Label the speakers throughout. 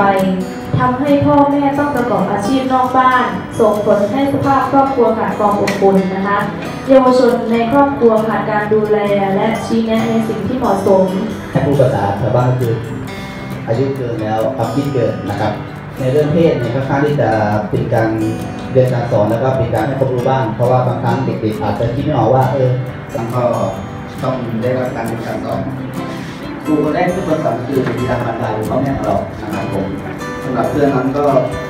Speaker 1: ไปทำให้พ่อแม่ต้องประกอบอาชีพนอกบ้าน ส่งผลให้สภาพครอบครัวขาดความอบอุ่นนะคะเยาวชนในครอบครัวขาดการดูแลและชี้แนะในสิ่งที่เหมาะสม
Speaker 2: ถ้าพูดภาษาชาวบ้านก็คืออายุเกินแล้วความคิดเกิดนะครับ ในเรื่องเพศเนี่ยค่อนข้างที่จะเป็นการเรียนการสอนแล้วก็เป็นการให้ความรู้บ้าง เพราะว่าบางครั้งเด็กๆอาจจะคิดไม่ออกว่าเออต้องก็ต้องได้รับการเรียนการสอน ครูคนแรกที่คนสอนคือบิดามารดาหรือพ่อแม่ของเรานะครับผมสำหรับเพื่อนนั้นก็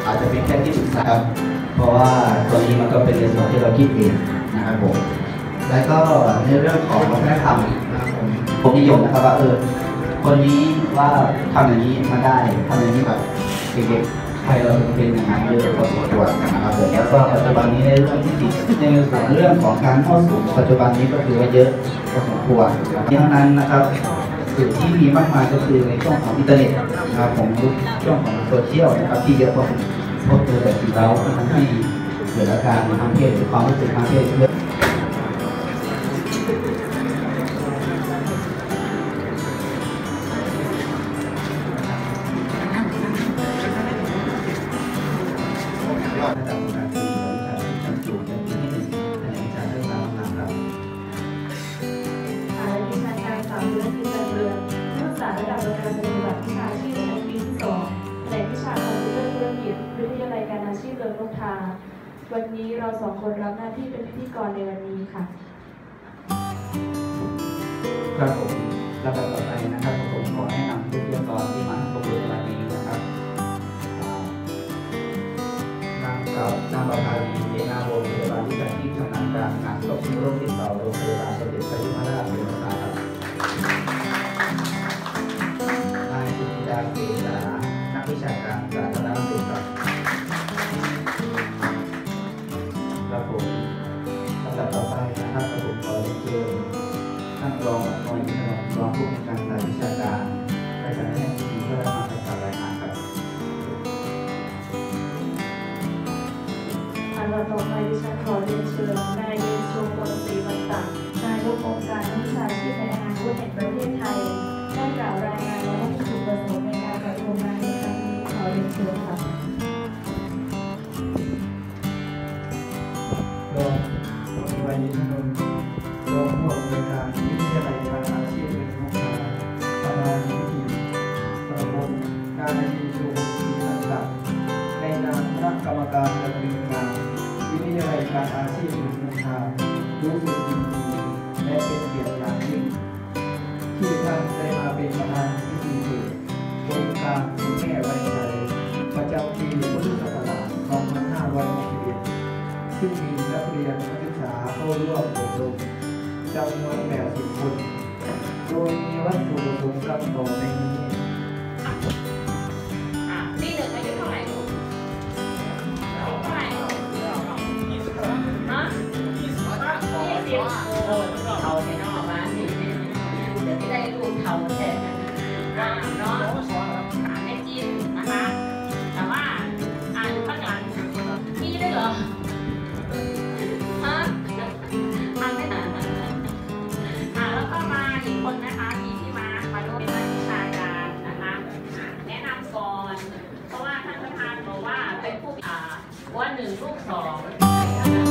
Speaker 2: อาจจะเป็นแค่ที่ปรึกษาครับเพราะว่าตัวนี้มันก็เป็นในส่วนที่เราคิดเองนะครับผมแล้วก็ในเรื่องของวัฒนธรรมนะครับผมผมนิยมนะครับว่าเออคนนี้ว่าทำอย่างนี้มาได้ทำอย่างนี้แบบเด็กๆไทยเราเป็นอย่างนั้นเยอะพอสมควรนะครับผมแล้วก็ปัจจุบันนี้ในเรื่องที่ติดในส่วนเรื่องของการเข้าสู่ปัจจุบันนี้ก็คือว่าเยอะพอสมควรนะครับเท่านั้นนะครับ สิ่งที่มีมากมายก็คือในช่วงของอินเทอร์เน็ตนะครับผมช่วงของโซเชียลนะครับที่เยอะพอพบเจอแบบที่เราทำให้เกิดอาการทางเพศหรือความรู้สึกทางเพศเยอะยอดระดับการศึกษาชั้นสูงชั้นที่หนึ่งในวิชาเรื่องราวนะครับ
Speaker 1: อ่านวิชาการสามเดือนที่จะเรือนนักศึกษา ระดับประการปฏิบัติวิชาชีพในปีที่สองแผนกวิชาคอมพิวเตอร์ธุรกิจวิทยาลัยการอาชีพเริงนกทา วันนี้เราสองคนรับหน้าที่เป็นพิธีกรในวันนี้ค่ะ
Speaker 2: ครับผมลำดับต่อไปนะครับผมขอแนะนำวิทยากรที่มาให้ข้อมูลในวันนี้นะครับนางสาวนางประภาวีเดนาโบพยาบาลวิชาชีพชำนาญการงานควบคุมโรคติดต่อโรงพยาบาลสมเด็จพระยุพราชเป็นประธานครับนายสุธิดาเกษานักวิชาการสาธารณสุขครับครับผมลำดับต่อไปนะครับผมขอเรียนเชิญท่านรองออยอินทรรองผู้อำนวยการสายวิชาการไปจัดแนะนที่เพื่อมาประกาศรายงานครับ
Speaker 1: อันวันต่อไปดิฉันขอเรียนเชิญนายเดชโชพลศรีวัฒนตักนายกองค์การนักวิชาชีพในอนาคตแห่งประเทศไทยได้กล่าวรายงาน การอา
Speaker 3: ชีพเป็นผู้ชารู้สึกยินดีและเป็นเกียรติอย่างยิ่ง ที่ท่านได้มาเป็นประธานพิธีเปิดโครงการคุณแม่ไว้ใจประจำปีพุทธศักราช2561ซึ่งมีนักเรียนนักศึกษาเข้าร่วมอบรมจำนวน80คน โดยมีวัตถุประสงค์ดังต่อไปนี้
Speaker 4: โอ้เขาไม่นอกบ้านนี่เดี๋ยวที่ได้ลูกเขาแทนอ่าเนาะอ่าในจีนนะคะ แต่ว่าอ่านข้างหลังมีด้วยเหรอฮะอ่านไม่นานอ่าแล้วก็มาอีกคนนะคะที่ที่มามาด้วยเป็นนักวิชาการนะคะ แนะนำก่อน เพราะว่าท่านประธานบอกว่าเป็นผู้อ่าว่าหนึ่งลูกสอง